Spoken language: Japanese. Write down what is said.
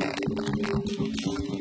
何で?